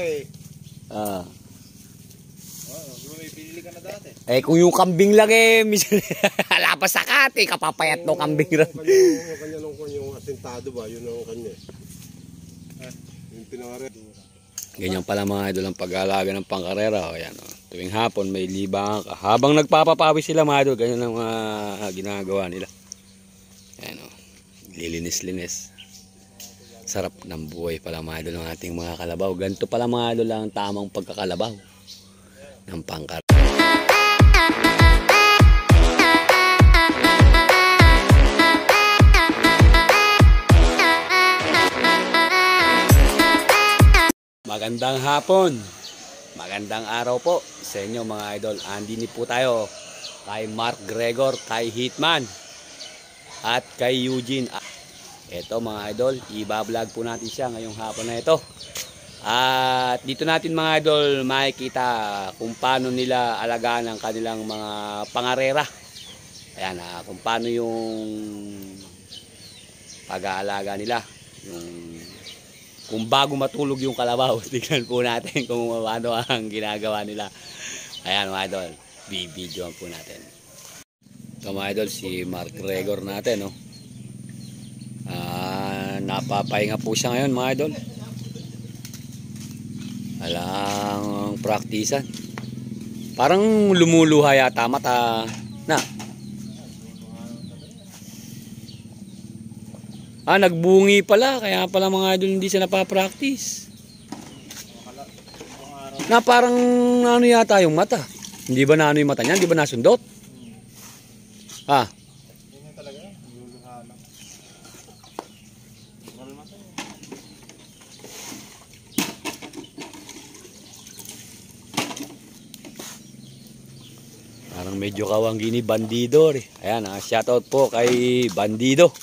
eh. Ah. Oo, di ba may pinili ka na dati? Eh kung yung kambing lang eh, minsan lapas sa kate, kapapayat no kambing rin. Yung kanya, yung kanya nung yung asentado ba, yun ang kanya. Ah. Yung pinangare. Ganyan pala mga idol ang pag-aalaga ng pangkarera. O, yan, o. Tuwing hapon may libang ka. Habang nagpapapawis sila mga idol, ganyan ang mga ginagawa nila. Yan o. Lilinis-linis. Sarap ng buhay pala mga ng ating mga kalabaw. Ganito pala mga idol ang tamang pagkakalabaw ng pangkarera. Magandang hapon. Magandang araw po sa inyo mga idol. Andini po tayo kay Mark Gregor, kay Hitman at kay Eugene. Ito mga idol, iba-vlog po natin siya ngayong hapon na ito. At dito natin mga idol makikita kung paano nila alagaan ang kanilang mga pangarera. Ayan, ah, kung paano yung pag-aalaga nila. Yung kung bago matulog yung kalabaw, tignan po natin kung paano ang ginagawa nila. Ayan mga idol, bibidyoan po natin. Ito mga idol, si Mark Gregor natin, no? Ah, napapahinga po siya ngayon mga idol. Alang praktisan. Parang lumuluha yata mata na. Ah, nagbungi pala. Kaya pala mga idol hindi siya napapractice. Na parang ano yata yung mata. Hindi ba na ano yung mata niya? Hindi ba nasundot? Ah, Yun yung talaga, luluha lang. Wala naman tayo. parang medyo kawanggi ni Bandido. Ayan, ah, shoutout po kay Bandido.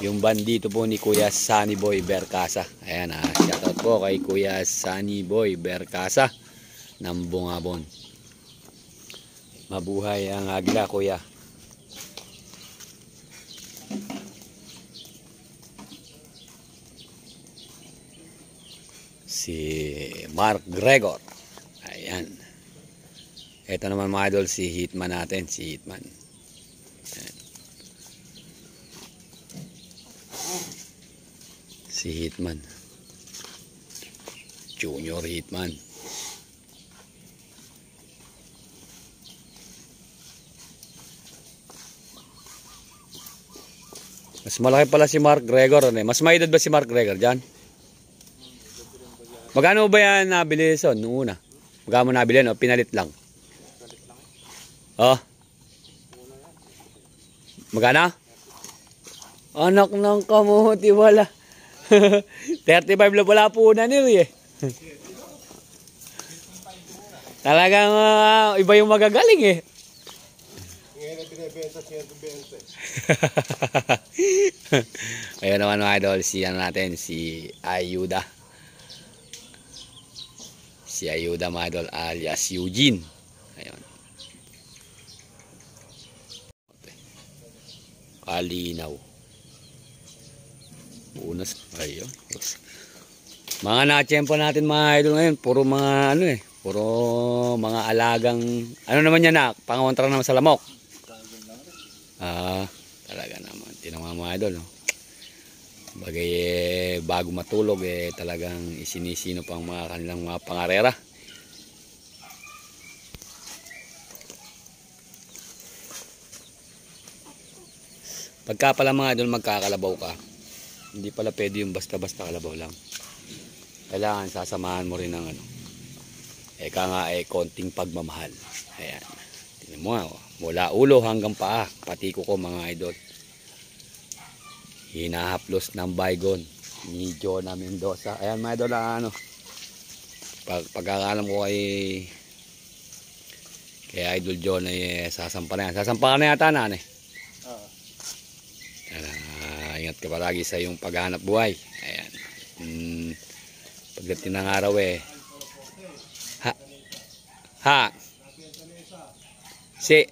Yung bandito po ni Kuya Sunny Boy Berkasa. Ayan, ah, shoutout po kay Kuya Sunny Boy Berkasa ng Bungabon. Mabuhay ang agila, Kuya. Si Mark Gregor. Ayan. Ito naman mga idol, si Hitman natin, si Hitman. Si Hitman. Junior Hitman. Mas malaki pala si Mark Gregor. Ano eh. Mas may edad ba si Mark Gregor dyan? Magkano ba yan nabili son nung una? Magkano nabili no? Pinalit lang. Oh. Magkano? Anak ng kamuti wala. 35 lang wala po na nila eh. Talagang ah, iba yung magagaling eh. Ngayon na binibenta 120. Ayun naman mga idol, si ano natin, si Ayuda. Si Ayuda mga idol alias Eugene. Ayun. Kalinaw. Unas. Ayun. Mga na-champo natin mga idol ngayon, puro mga ano eh, puro mga alagang, ano naman yan na, pangontra naman sa lamok. Ah, talaga naman. Tinama mga idol, no? Bagay eh, bago matulog eh talagang isinisino pang mga kanilang mga pangarera. Pagka pala mga idol magkakalabaw ka, hindi pala pwede yung basta-basta kalabaw lang. Kailangan sasamahan mo rin ng ano. Eka nga eh konting pagmamahal. Ayan. Tingnan mo oh. mula ulo hanggang paa, pati ko ko mga idol hinahaplos ng baygon ni Jonah Mendoza. Ayan mga idol, ah, ano, pag, pagkakalam ko kay kay Idol Jonah, eh, sasampa na yan. Sasampa na yata na, eh. Ingat ka palagi sa iyong paghahanap buhay. Ayan. Hmm, pagdating ng araw eh. Ha? Ha? Si?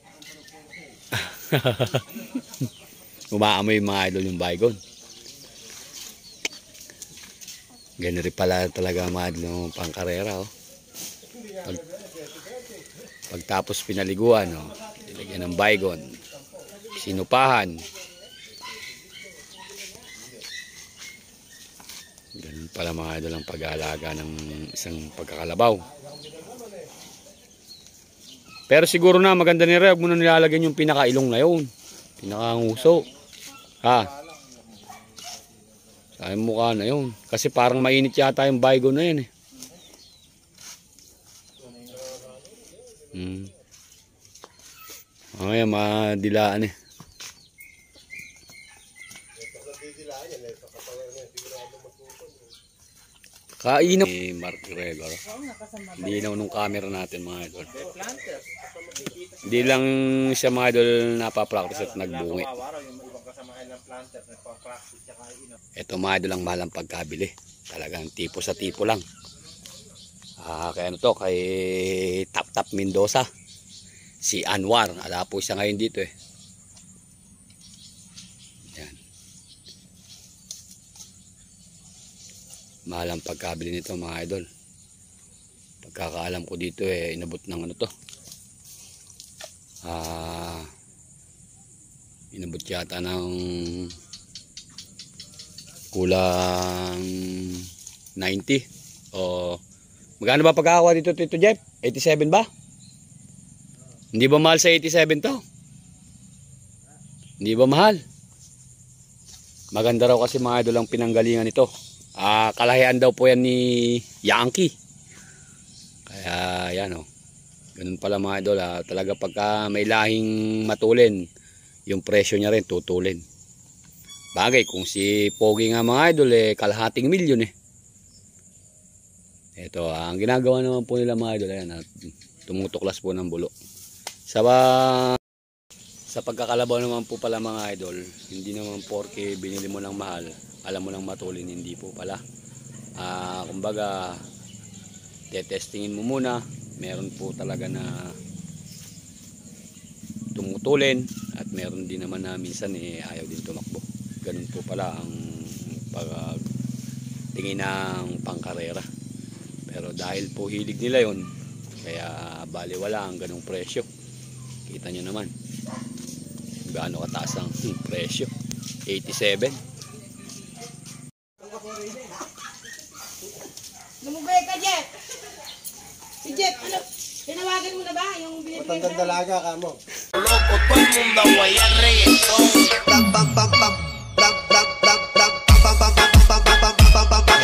Umaamoy mga idol yung baygon. Ganun rin pala talaga mga idol yung pangkarera. Oh. Pag, pagtapos pinaliguan, oh, nilagyan ng baygon, sinupahan. Ganun pala mga idol ang pag-aalaga ng isang pagkakalabaw. Pero siguro na maganda ni Reb, muna nilalagyan yung pinakailong na yun. Pinakanguso. Ha? Aking mukha na yun. Kasi parang mainit yata yung baygon na yun eh. Hmm. Mamaya madilaan eh. Kainap. Ni Mark Gregor. Na nung camera natin mga idol. Hindi lang siya mga idol napapractice at nagbungi. Ito mga idol ang malang pagkabili. Talagang tipo sa tipo lang. Ah, kaya ano to, kay Tap Tap Mendoza. Si Anwar. Ala po siya ngayon dito eh. Mahal ang pagkabili nito mga idol. Pagkakaalam ko dito eh, inabot ng ano to. Ah, inabot yata ng kulang 90 o magkano ba pagkakawa dito Tito Jeff? 87 ba? Hindi ba mahal sa 87 to? Hindi ba mahal? Maganda raw kasi mga idol ang pinanggalingan nito. Ah, kalahian daw po yan ni Yankee. Kaya yan oh. Ganun pala mga idol ah. Talaga pagka may lahing matulin, yung presyo niya rin tutulin. Bagay, kung si Pogi nga mga idol, eh, kalahating milyon eh. Ito, ah, ang ginagawa naman po nila mga idol, ayan, ah, tumutuklas po ng bulo. Sa sa pagkakalabaw naman po pala mga idol, hindi naman porke binili mo ng mahal, alam mo lang matulin, hindi po pala. Ah, kumbaga, tetestingin mo muna, meron po talaga na tumutulin at meron din naman na minsan eh, ayaw din tumakbo. Ganun po pala ang pag tingin ng pangkarera. Pero dahil po hilig nila yon kaya baliwala ang ganung presyo. Kita nyo naman gaano kataas ang presyo. 87 Lumubay ka, Jet! Si Jet, ano? Tinawagan mo na ba yung binibigay Matandang dalaga ka mo.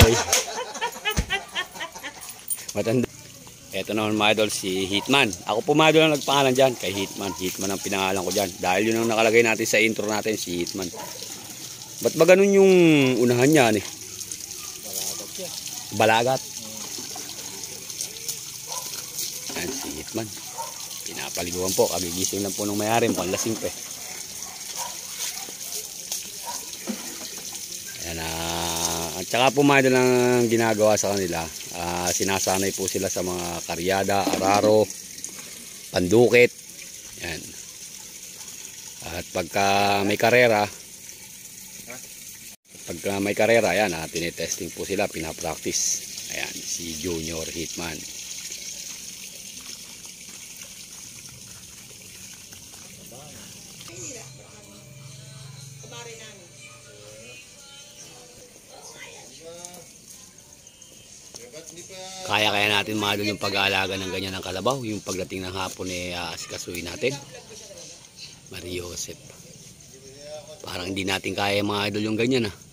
Okay. Matanda. Ito naman mga idol, si Hitman. Ako po mga idol ang nagpangalan dyan kay Hitman. Hitman ang pinangalan ko dyan. Dahil yun ang nakalagay natin sa intro natin, si Hitman. Ba't ba ganun yung unahan niya? Eh? Balagat. Yan, si Hitman. Pinapaliguan po. Kagigising lang po ng mayari. Panlasing pa eh. Ayan, ah, at saka po mga ang ginagawa sa kanila. Ah, sinasanay po sila sa mga karyada, araro, pandukit. Yan. At pagka may karera, pagka may karera, yan, ah, tinetesting po sila, pinapractice. Ayan, si Junior Hitman. Kumari namin. Kaya-kaya natin mga idol yung pag-aalaga ng ganyan ng kalabaw. Yung pagdating ng hapon eh, aasikasuhin natin. Mario Joseph. Parang hindi natin kaya mga idol yung ganyan ah.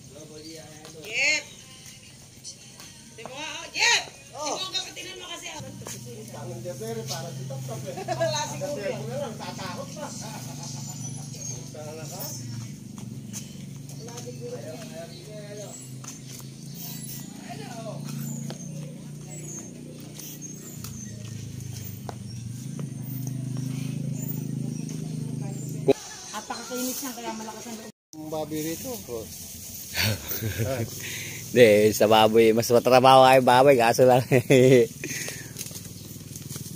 Apakakinis niyan kaya malakas ang loob. Ang babi rito. Hindi, sa baboy, mas matrabaho kayo baboy, kaso lang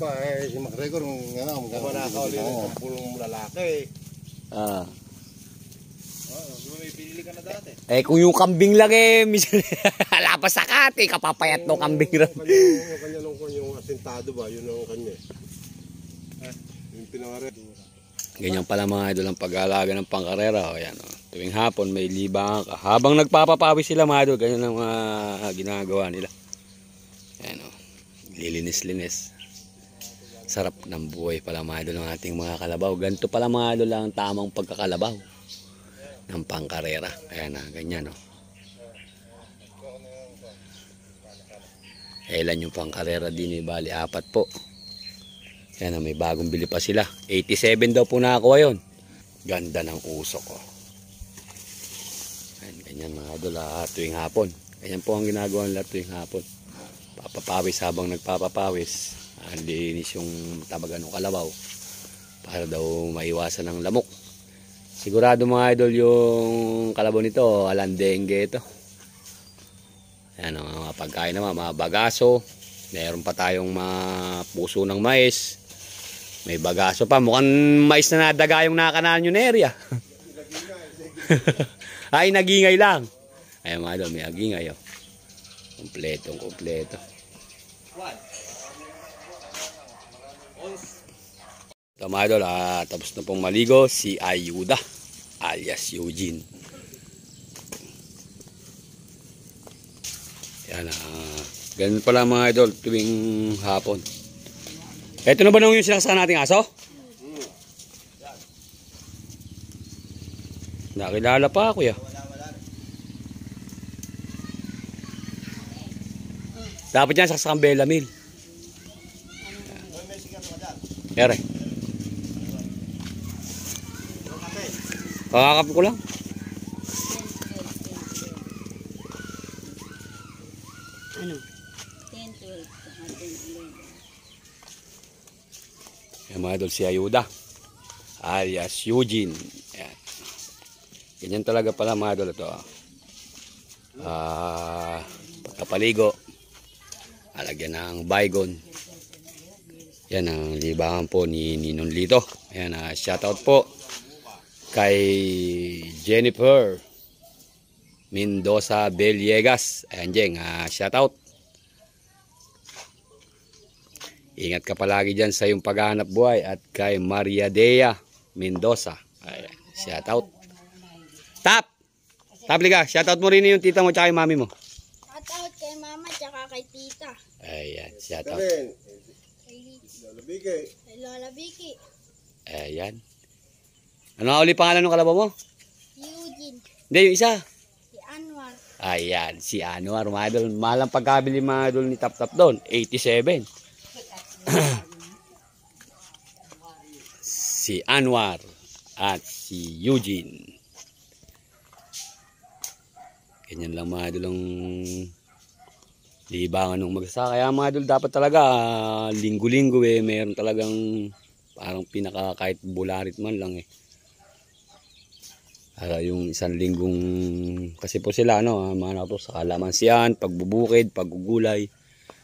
Ba, eh, si McGregor, ang ano, ang gano'n. Wala ka ulit. Ang pulong lalaki. ah, may pinili ka na dati? Eh kung yung kambing lang eh, minsan lapas sa kati, kapapayat no kambing rin. Yung kanya, nung yung asintado ba, yun ang kanya. Ah. Yung pinangare. Ganyan pala mga idol ang pag-aalaga ng pangkarera. O, yan, o. Tuwing hapon may libang ka. Habang nagpapapawis sila mga idol, ganyan ang mga ginagawa nila. Yan o. Lilinis-linis. Sarap ng buhay pala mga idol ng ating mga kalabaw. Ganito pala mga idol ang tamang pagkakalabaw ng pangkarera. Ayan na, ganyan o. Kailan yung pangkarera din eh, bali apat po. Yan may bagong bili pa sila. 87 daw po nakakuha yun. Ganda ng usok ko. Ayan, ganyan mga idol ah, tuwing hapon. Ganyan po ang ginagawa nila tuwing hapon. Papapawis habang nagpapapawis. Ah, linis yung tabagan ng kalabaw. Para daw maiwasan ng lamok. Sigurado mga idol yung kalabaw nito, alang dengue ito. Ayan, ang mga pagkain naman, mga bagaso. Meron pa tayong mga puso ng mais. May bagaso pa. Mukhang mais na nadaga yung nakanahan yung area. Ay, nagingay lang. Ay, mga idol, may agingay. Oh. Kompletong kompleto. Ito mga idol, ah, tapos na pong maligo si Ayuda alias Eugene. Yan ah. Ganun pala mga idol tuwing hapon. Ito na ba nung yung sinaksa nating aso? Nakilala pa ako ya. Dapat yan saksakang Bella Mill. Ere. Pakakapit ko lang. Ano? 10, 12, saka 10, 11. Yan mga idol si Ayuda. Alias Eugene. Yan. Ganyan talaga pala mga idol ito. ah. Pagkapaligo. Alagyan ng baygon. Yan ang libangan po ni Ninong Lito. Ayan, ah, shoutout po kay Jennifer Mendoza Beliegas. Ayan, Jeng, ah, shoutout. Ingat ka palagi dyan sa iyong paghahanap buhay at kay Maria Dea Mendoza. Ayan, shoutout. Tap! Tap, liga. Shoutout mo rin yung tita mo tsaka yung mami mo. Shout out kay mama tsaka kay tita. Ayan, shoutout. Karen, Kay, lalabigay. kay Lola Vicky. Ayan. Ano nga uli pangalan ng kalabaw mo? Eugene. Hindi, yung isa. Si Anwar. Ayan, si Anwar, mga idol. Mahal ang pagkabili mga idol ni Tap Tap doon. 87. si Anwar at si Eugene. Ganyan lang mga idol ang libangan ng magsa. Kaya mga idol dapat talaga ah, linggo-linggo eh. Meron talagang parang pinaka kahit bularit man lang eh. Para yung isang linggong kasi po sila ano, ah, mga nato sa kalamansiyan, pagbubukid, paggugulay.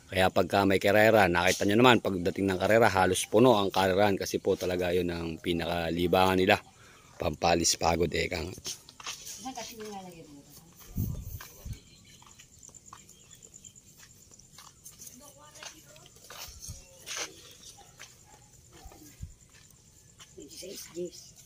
Kaya pagka may karera, nakita nyo naman pagdating ng karera, halos puno ang karerahan kasi po talaga yun ang pinakalibangan nila. Pampalis pagod ekang. Ay. Ano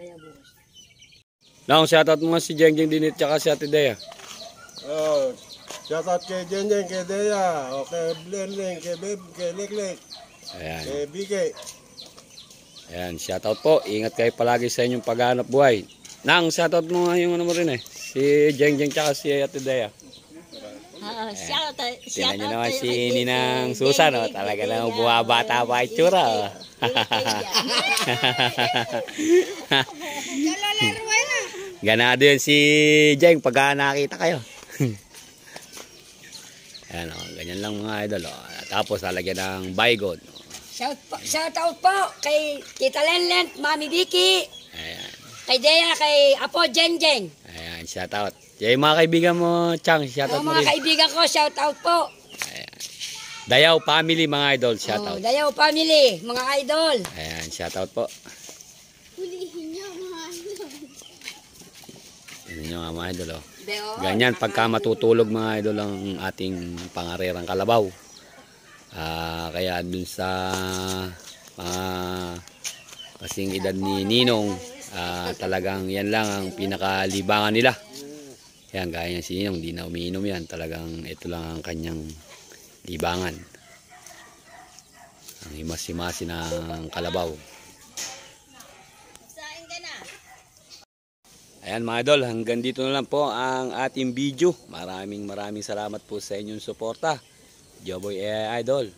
Tataya bukas. Lang, shoutout mo nga si Jeng Jeng Dinit tsaka si Ate Dea. Oh, shoutout kay Jenjen, kay Dea, o kay Blenling, kay Beb, kay Leklek, Ayan. kay Bigay. Ayan, shoutout po. Ingat kayo palagi sa inyong paghanap buhay. Nang, shoutout mo nga yung ano mo rin eh. Si Jeng Jeng tsaka si Ate Dea. Ah, shout out. Tingnan nyo naman si Ninang Susan, oh. talaga lang bumabata pa itsura. Oh. Ganado yun si Jeng pagka nakita kayo. Ayan, oh, ganyan lang mga idol. Oh. Tapos lalagyan ng bygone. Shout, po, shout out po kay Tita Lenlen, Mami Vicky, Ayan, kay Dea, kay Apo Jenjeng. ayan, shout out. Yung mga kaibigan mo, Chang, shout out Ang mo mga rin. kaibigan ko, shout out po. Dayaw family mga idol, Oh, shoutout. Dayaw family, mga idol. Ayan, shoutout po. Hulihin niyo mga idol. Yung mga idol oh. Beo, Ganyan, pagka matutulog mga idol ang ating pangarerang kalabaw. Ah, kaya dun sa mga kasing edad ni Ninong, ah, talagang yan lang ang pinakalibangan nila. Yan, gaya niya si Ninong, di na umiinom yan. Talagang ito lang ang kanyang libangan. Ang himas-himasi ng kalabaw. Ayan mga idol, hanggang dito na lang po ang ating video. Maraming maraming salamat po sa inyong suporta. Joboy AI Idol.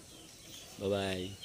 Bye-bye.